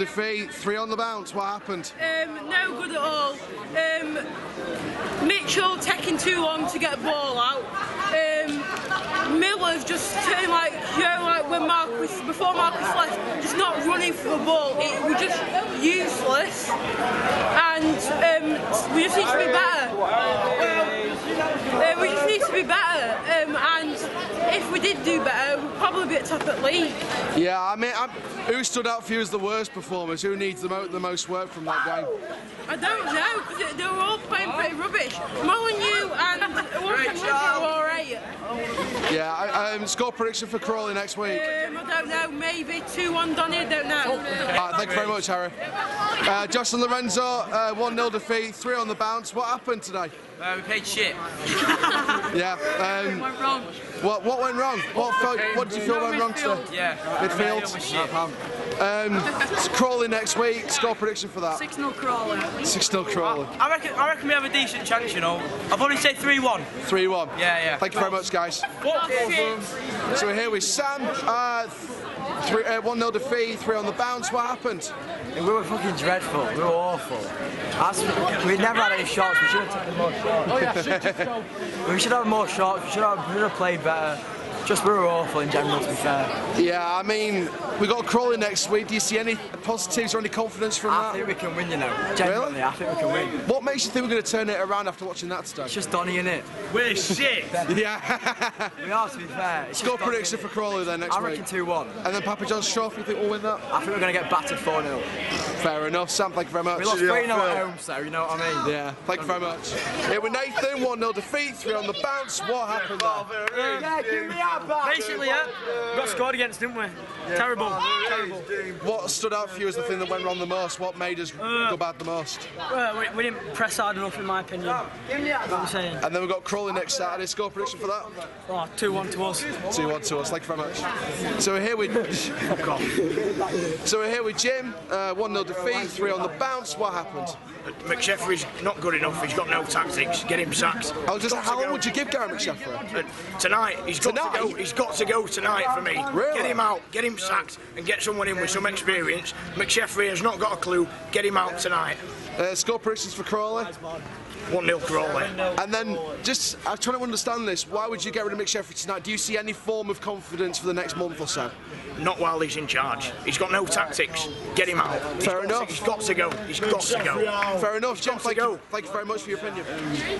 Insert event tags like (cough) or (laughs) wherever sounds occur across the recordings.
1 0 defeat, three on the bounce. What happened? Um, no good at all. Um, Mitchell taking too long to get the ball out. Um, Miller's just turning like, you know, like when Marcus, before Marcus left, just not running for the ball. It was just useless. And um, we just need to be better. Uh, we just need to be better. Um, and if we did do better, we'd probably be at top at league. Yeah, I mean, I'm, who stood out for you as the worst performers? Who needs the, mo- the most work from that game? I don't know because they were all playing pretty rubbish. Molyneux and Wolverhampton were alright. Yeah, I, um, score prediction for Crawley next week. Um, I don't know, maybe 2 1 Donny, I don't know. Uh, thank you very much, Harry. Uh, Josh and Lorenzo, uh, 1 0 defeat, three on the bounce. What happened today? Uh, we played shit. (laughs) Yeah. Um, Went wrong. what what went wrong? What felt, what did you feel went wrong today? Yeah. Midfield. was shit. Um, it's Crawley next week. Score prediction for that. 6 0 Crawley. 6 0 Crawley. I reckon, I reckon we have a decent chance, you know. I've only said 3 1. 3 1. Yeah, yeah. Thank you very much, guys. So we're here with Sam. Uh, three, uh, 1 0 defeat, 3 on the bounce. What happened? We were fucking dreadful. We were awful. That's, we never had any shots. We should have taken more shots. (laughs) (laughs) we should have more shots. We should have, we should have played better. Just we were awful in general, to be fair. Yeah, I mean, we got Crawley next week. Do you see any positives or any confidence from I that? think we can win, you know. Genuinely, I think we can win. What makes you think we're going to turn it around after watching that today? It's just Donny in it. We're shit. (laughs) Yeah. (laughs) We are, to be fair. It's Score just Donny prediction for Crawley then next I reckon 2 1. And then Papa John's Trophy, you think we'll win that? I think we're going to get battered 4 0. Fair enough. Sam, thank you very much. We lost 3 0 at home, so you know what I mean? Yeah, thank you very much. Here with Nathan, 1 0 defeat, 3 on the bounce. What happened there? Yeah, give me that back. Basically, yeah, we got scored against, didn't we? Terrible, terrible. What stood out for you as the thing that went wrong the most? What made us go bad the most? Uh, we, we didn't press hard enough, in my opinion. What I'm saying. And then we've got Crawley next Saturday. Score prediction for that? Oh, 2 1 to us. 2 1 to us. Thank you very much. So we're here with. so we're here with Jim. Uh, 1 0 defeat, 3 on the bounce. What happened? McSheffrey's not good enough. He's got no tactics. Get him sacked. I was just, Got how to long would you give Gary McSheffrey? Uh, tonight? He's got Tonight? to go. He's got to go tonight for me. Really? Get him out. Get him sacked and get someone in with some experience. McSheffrey has not got a clue. Get him out tonight. Uh, score predictions for Crawley. One 0 Crawley. And then, just, I'm trying to understand this. Why would you get rid of McSheffrey tonight? Do you see any form of confidence for the next month or so? Not while he's in charge. He's got no tactics. Get him out. Fair got enough. To, he's got to go. He's got to go. Fair enough, Jim. got Thank go. you, thank you very much for your opinion.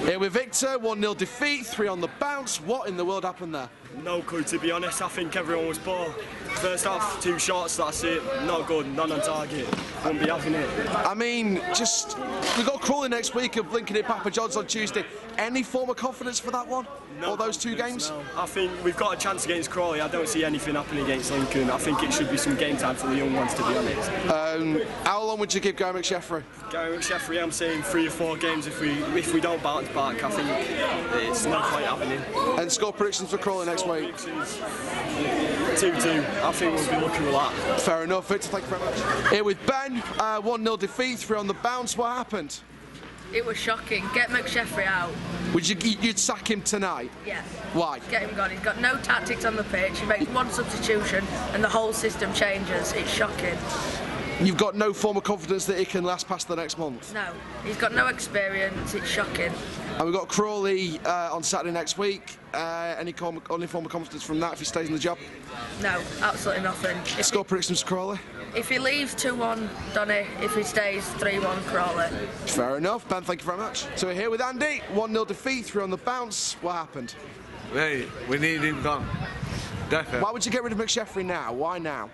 Here with Victor, 1 0 defeat, 3 on the bounce. What in the world happened there? No clue to be honest. I think everyone was poor. First half, two shots. That's it. Not good. None on target. Won't be having it. I mean, just we got Crawley next week and Lincoln at Papa John's on Tuesday. Any form of confidence for that one? Or those two games? No. I think we've got a chance against Crawley. I don't see anything happening against Lincoln. I think it should be some game time for the young ones to be honest. Um, how long would you give Gary McSheffrey? Gary McSheffrey, I'm saying three or four games. If we if we don't bounce back, I think it's not quite happening. And score predictions for Crawley next week? Two two. I think we'll be looking at that. Fair enough, Victor. Thank you very much. Here with Ben, uh, 1 0 defeat, 3 on the bounce. What happened? It was shocking. Get McSheffrey out. Would you you'd sack him tonight? Yeah. Why? Get him gone. He's got no tactics on the pitch. He makes one substitution and the whole system changes. It's shocking. You've got no form of confidence that he can last past the next month. No. He's got no experience. It's shocking. And we've got Crawley uh, on Saturday next week. Uh, any, com- any form of confidence from that if he stays in the job? No, absolutely nothing. Score predictions Crawley? If he leaves 2 1, Donny. If he stays 3 1, Crawley. Fair enough. Ben, thank you very much. So we're here with Andy. 1 0 defeat, 3 on the bounce. What happened? Mate, we need him gone. Definitely. Why would you get rid of McSheffrey now? Why now?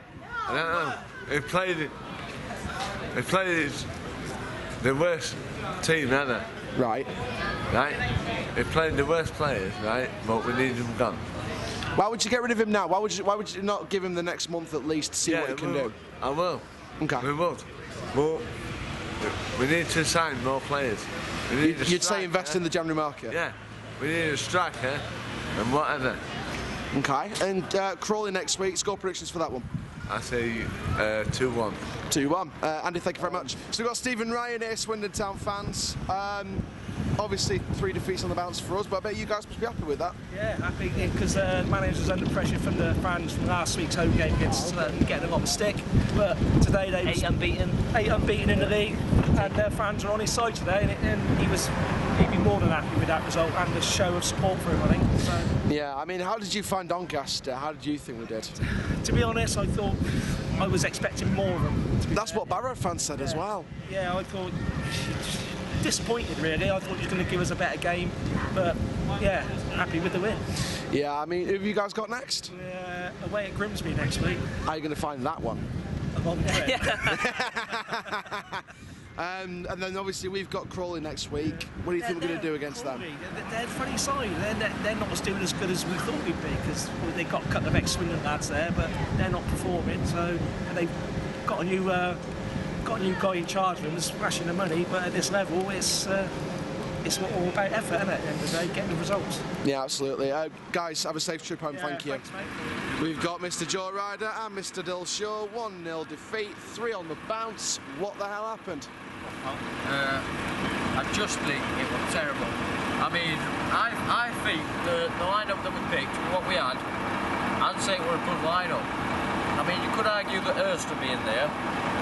I don't know. He played it. He played the worst team ever. Right. Right? He played the worst players, right? But we need him gone. Why would you get rid of him now? Why would you, why would you not give him the next month at least to see what he can do? I will. Okay. We will. But we need to sign more players. We need a You'd say invest in the January market? Yeah. We need a striker and whatever. Okay. And uh, Crawley next week. Score predictions for that one? I say uh, 2 1. 2 1. Uh, Andy, thank you very much. So we've got Steve and Ryan here, Swindon Town fans. Um, obviously three defeats on the bounce for us, but I bet you guys must be happy with that. Yeah, happy because uh, the manager's under pressure from the fans from last week's home game against Sutton, getting a lot of stick. But today they Eight unbeaten. eight unbeaten in the league, and their fans are on his side today, and, and he was he'd be more than happy with that result and the show of support for him. I think. So, Yeah, I mean, how did you find Doncaster? How did you think we did? (laughs) to be honest, I thought I was expecting more of them. That's fair. what Barrow fans said as well. Yeah, I thought disappointed really. I thought he was going to give us a better game, but yeah, happy with the win. Yeah, I mean, who have you guys got next? Uh, away at Grimsby next week. How are you going to find that one? A long (laughs) trip. Um, and then obviously we've got Crawley next week. What do you think we're going to do against them? They're, they're funny side. They're, they're, they're not as doing as good as we thought we'd be because they've got a couple of ex-Swindon lads there, but they're not performing. So they've got a new uh, got a new guy in charge of them, smashing the money. But at this level, it's uh, it's all about effort, isn't it? At the end of the day, getting the results. Yeah, absolutely. Uh, guys, have a safe trip home. Yeah, Thank you. thanks, mate. We've got Mr. Joe Ryder and Mr. Dilshaw. 1 0 defeat, three on the bounce. What the hell happened? Uh, I just think it was terrible. I mean, I, I think the, the lineup that we picked, what we had, I'd say we're a good lineup. I mean, you could argue that Hurst would be in there,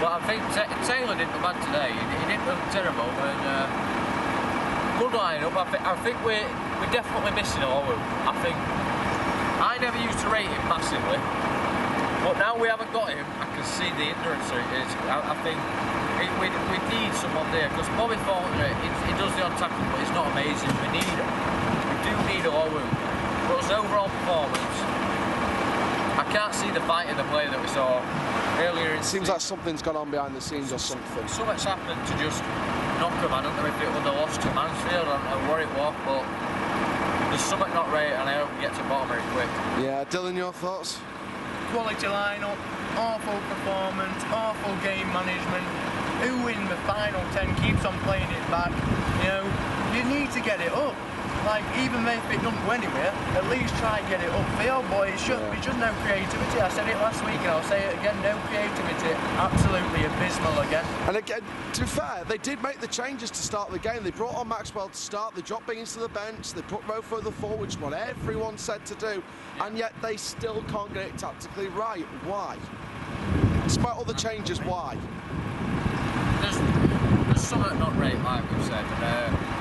but I think Ta Taylor didn't look bad today. He, he didn't look terrible. And, uh, good lineup. I, thi- I think we're, we're definitely missing Orwell. I think I never used to rate him massively, but now we haven't got him, I can see the hindrance it is. I, I think it, we, we need someone there because Bobby Thornton, he, he does the on tackle, but he's not amazing. We need, him. we do need Orwell. But his overall performance, I can't see the fight in the play that we saw earlier. In It seems like something's gone on behind the scenes or something. something's happened to just knock him. I don't know if it was the loss to Mansfield, I don't know what it was, but there's something not right, and I hope we get to the bottom very quick. Yeah, Dylan, your thoughts? quality lineup, awful performance, awful game management. Who in the final 10 keeps on playing it back? You know, you need to get it up. Like, even if it doesn't go anywhere, at least try and get it up field, boy. It's just, it's just no creativity. I said it last week and I'll say it again, no creativity. Absolutely abysmal again. And again, to be fair, they did make the changes to start the game. They brought on Maxwell to start, they dropped Biggins to the bench, they put Rofo the forward, which is what everyone said to do, and yet they still can't get it tactically right. Why? Despite all the changes, why? There's, there's something not right, like we've said. Uh,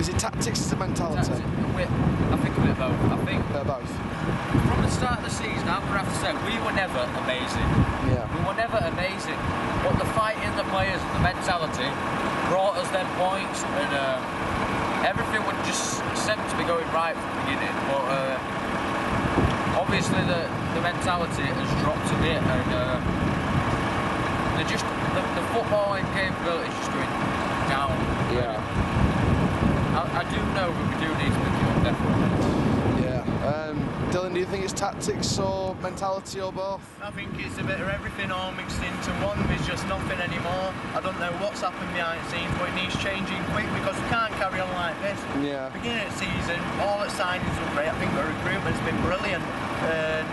Is it tactics? Is it mentality? I think a bit of both. I think They're both. from the start of the season, I'm going to have to say, we were never amazing. Yeah. We were never amazing. But the fighting, the players, and the mentality brought us them points, and uh, everything would just seem to be going right from the beginning. But uh, obviously, the, the mentality has dropped a bit, and uh, just the, the footballing capability is just going down. Yeah. I, I do know that we do need to pick it up, definitely. Yeah. Um, Dylan, do you think it's tactics or mentality or both? I think it's a bit of everything all mixed into one. There's just nothing anymore. I don't know what's happened behind the scenes, but it needs changing quick because we can't carry on like this. Yeah. Beginning of the season, all the signings were great. I think the recruitment's been brilliant. And,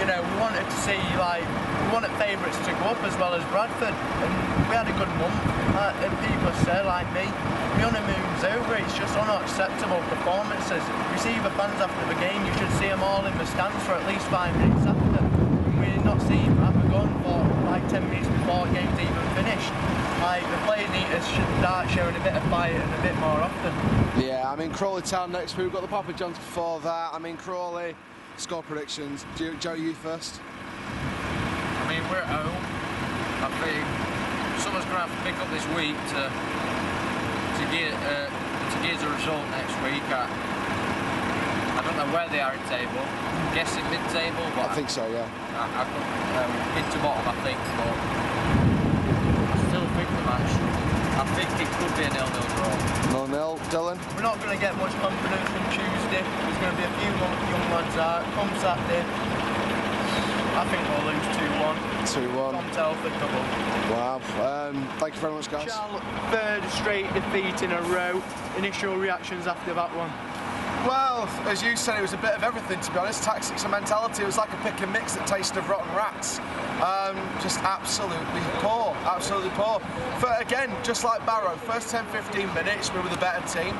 you know, we wanted to see, like, we wanted favourites to go up as well as Bradford. And we had a good month. Uh, and people say, like me, the honeymoon's over. It's just unacceptable performances. You see the fans after the game, you should see them all in the stands for at least five minutes after. We're not seeing that. We're going for like 10 minutes before the game's even finished. Like, the players need to start showing a bit of fight and a bit more often. Yeah, I mean, Crawley Town next week. We've got the Papa Johns before that. I mean, Crawley, score predictions. Joe, you first. I mean, we're at home. I think someone's going to have to pick up this week to to get uh, to get a result next week. I, I don't know where they are in table. I'm guessing mid-table, but I think so, yeah. I, I, um, mid to bottom, I think. But I still think the match. I think it could be a nil-nil draw. No nil. Dylan? We're not going to get much confidence from Tuesday. There's going to be a few young, young lads out. Come Saturday, I think we'll lose 2-1. 2 1. Dom Telford double. Wow. Um, thank you very much, guys. Charlotte, third straight defeat in a row. Initial reactions after that one. Well, as you said, it was a bit of everything, to be honest. Tactics and mentality. It was like a pick and mix that tasted of rotten rats. Um, just absolutely poor, absolutely poor. But again, just like Barrow, first 10 15 minutes, we were the better team.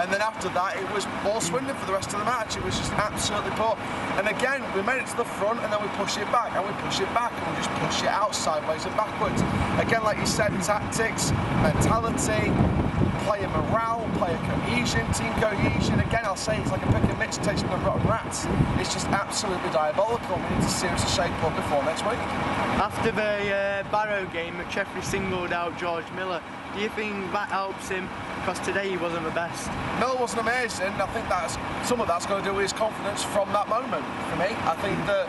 And then after that, it was all swindling for the rest of the match. It was just absolutely poor. And again, we made it to the front and then we push it back and we push it back and we just push it out sideways and backwards. Again, like you said, tactics, mentality, player morale, player cohesion, team cohesion. Again, I'll say it's like a pick and mix tasting of rotten rats. It's just absolutely diabolical. We need to seriously shape up before next week. After the uh, Barrow game, McSheffrey singled out George Miller. Do you think that helps him? Because today he wasn't the best. Miller wasn't amazing. I think that's some of that's going to do with his confidence from that moment. For me, I think that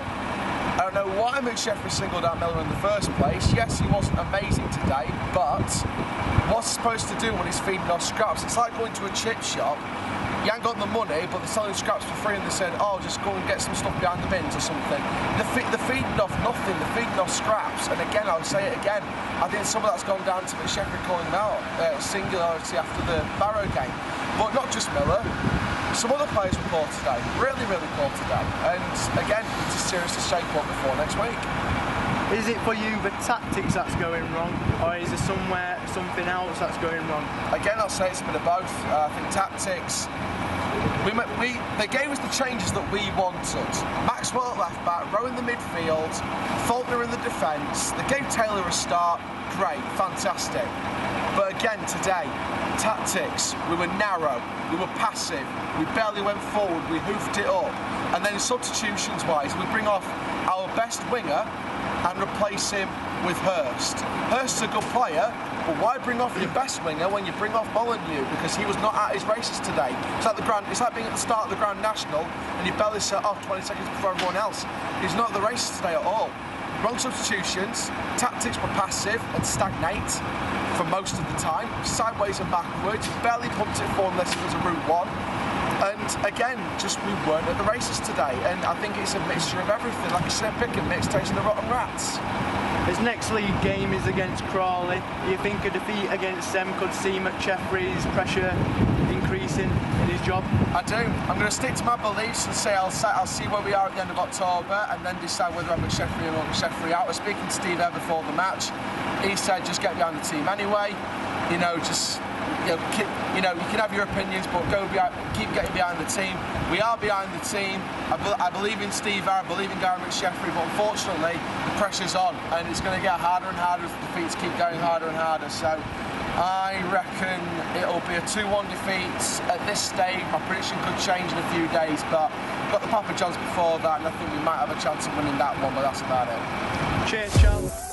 I don't know why McSheffrey singled out Miller in the first place. Yes, he wasn't amazing today, but what's he supposed to do when he's feeding off scraps? It's like going to a chip shop. You ain't got the money, but they're selling scraps for free, and they said, "Oh, just go and get some stuff behind the bins or something." They're, fe- they're feeding off nothing. They're feeding off scraps. And again, I'll say it again. I think some of that's gone down to McSheffrey calling him out, uh, singularity after the Barrow game, but not just Miller. Some other players were poor today, really, really poor today. And again, we need to seriously shape up before next week. Is it for you the tactics that's going wrong, or is there somewhere something else that's going wrong? Again, I'll say it's a bit of both. Uh, I think tactics. We, we, they gave us the changes that we wanted. Maxwell at left back, Rowe in the midfield, Faulkner in the defence. They gave Taylor a start. Great, fantastic. But again, today, tactics. We were narrow. We were passive. We barely went forward. We hoofed it up. And then substitutions wise, we bring off our best winger and replace him with Hurst. Hurst's a good player, but why bring off your best winger when you bring off Molyneux? Because he was not at his races today. It's like the grand, it's like being at the start of the Grand National and you barely set off 20 seconds before everyone else. He's not at the races today at all. Wrong substitutions, tactics were passive and stagnate for most of the time, sideways and backwards, barely pumped it forward unless it was a route one. And again, just we weren't at the races today. And I think it's a mixture of everything. Like I said, pick and mix, tasting the rotten rats. His next league game is against Crawley. Do you think a defeat against them could see McSheffrey's pressure increasing in his job? I do. I'm going to stick to my beliefs and say I'll, I'll see where we are at the end of October and then decide whether I'm McSheffrey or not McSheffrey out. I was speaking to Steve Ever before the match. He said just get behind the team anyway. You know, just you know, you know, you can have your opinions, but go behind, keep getting behind the team. We are behind the team. I, be, I believe in Steve I believe in Gary McSheffrey, but unfortunately the pressure's on and it's going to get harder and harder as the defeats keep going harder and harder. So I reckon it'll be a 2-1 defeat at this stage. My prediction could change in a few days, but got the Papa Johns before that, and I think we might have a chance of winning that one, but that's about it. Cheers, Charles.